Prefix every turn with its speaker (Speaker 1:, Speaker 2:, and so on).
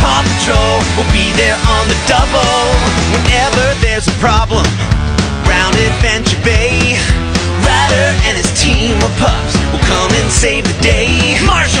Speaker 1: Paw Patrol will be there on the double. Whenever there's a problem Round Adventure Bay Ryder and his team of pups will come and save the day. Marshall